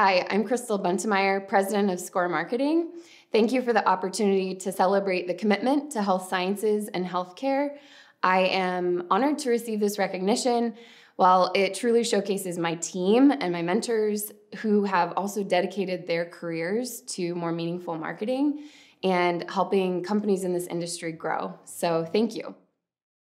Hi, I'm Krystle Buntemeyer, President of SCORR Marketing. Thank you for the opportunity to celebrate the commitment to health sciences and healthcare. I am honored to receive this recognition. While it truly showcases my team and my mentors who have also dedicated their careers to more meaningful marketing and helping companies in this industry grow. So, thank you.